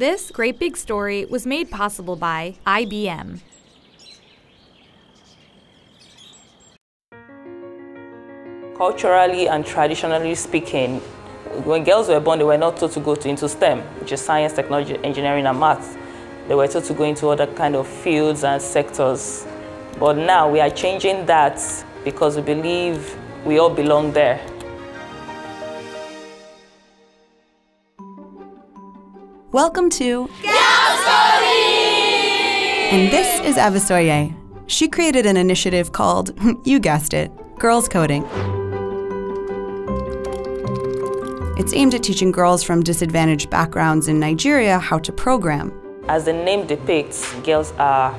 This great big story was made possible by IBM. Culturally and traditionally speaking, when girls were born, they were not taught to go to, into STEM, which is science, technology, engineering, and math. They were taught to go into other kind of fields and sectors. But now we are changing that because we believe we all belong there. Welcome to Coding! And this is Abisoye. She created an initiative called, you guessed it, Girls Coding. It's aimed at teaching girls from disadvantaged backgrounds in Nigeria how to program. As the name depicts, girls are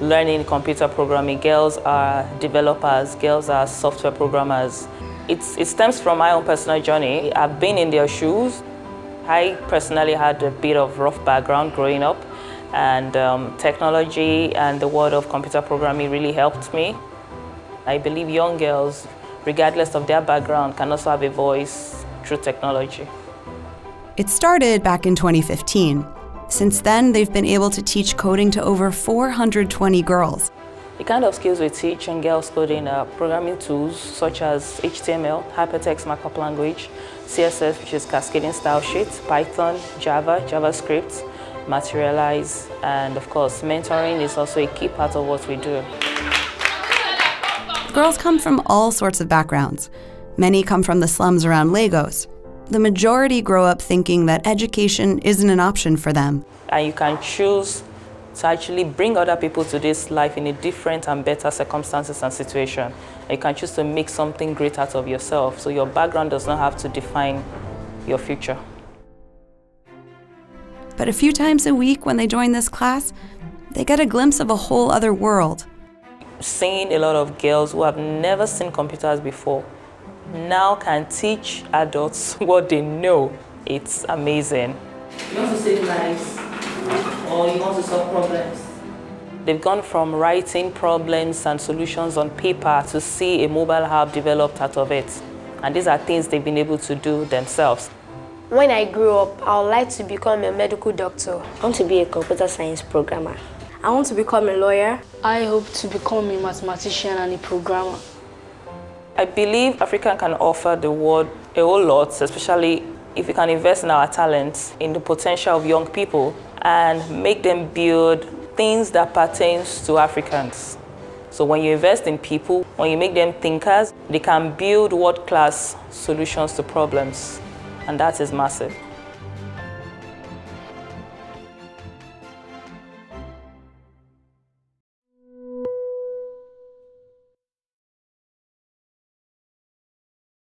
learning computer programming, girls are developers, girls are software programmers. It's, it stems from my own personal journey. I've been in their shoes I personally had a bit of rough background growing up and um, technology and the world of computer programming really helped me. I believe young girls, regardless of their background, can also have a voice through technology. It started back in 2015. Since then, they've been able to teach coding to over 420 girls. The kind of skills we teach in girls coding are programming tools such as HTML, hypertext markup language, CSS, which is cascading style sheets, Python, Java, JavaScript, Materialize, and of course, mentoring is also a key part of what we do. Girls come from all sorts of backgrounds. Many come from the slums around Lagos. The majority grow up thinking that education isn't an option for them. And you can choose to actually bring other people to this life in a different and better circumstances and situation. And you can choose to make something great out of yourself. So your background does not have to define your future. But a few times a week when they join this class, they get a glimpse of a whole other world. Seeing a lot of girls who have never seen computers before now can teach adults what they know. It's amazing. You want to save lives or you want to solve problems. They've gone from writing problems and solutions on paper to see a mobile app developed out of it. And these are things they've been able to do themselves. When I grow up, I would like to become a medical doctor. I want to be a computer science programmer. I want to become a lawyer. I hope to become a mathematician and a programmer. I believe Africa can offer the world a whole lot, especially if we can invest in our talents, in the potential of young people, and make them build things that pertains to Africans. So when you invest in people, when you make them thinkers, they can build world-class solutions to problems, and that is massive.